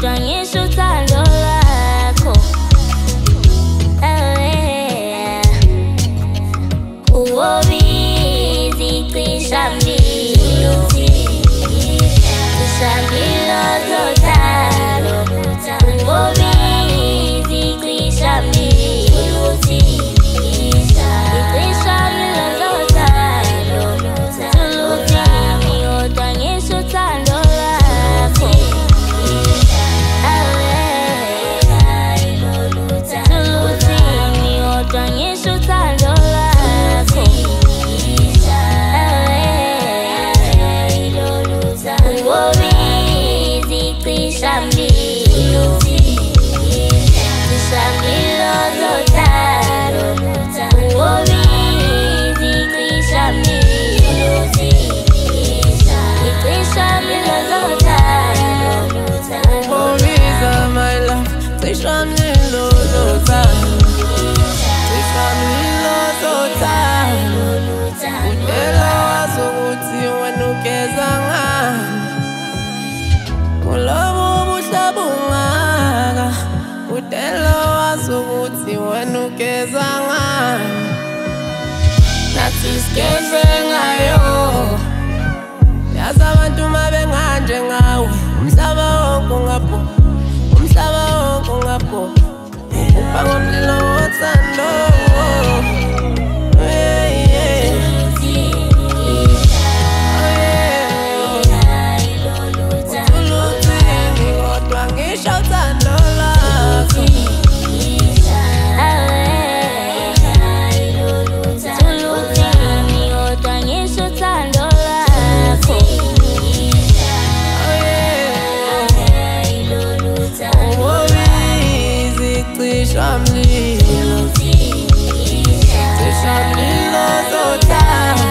tuonyeshe utando lako uovizi kwisha mbio mí. nikezanga natsisikeze family Kwishamlilo zotana